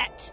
It!